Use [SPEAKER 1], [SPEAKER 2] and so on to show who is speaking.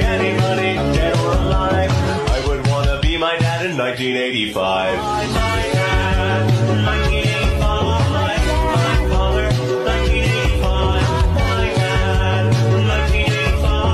[SPEAKER 1] any money, dead or alive. I would wanna be my dad in 1985.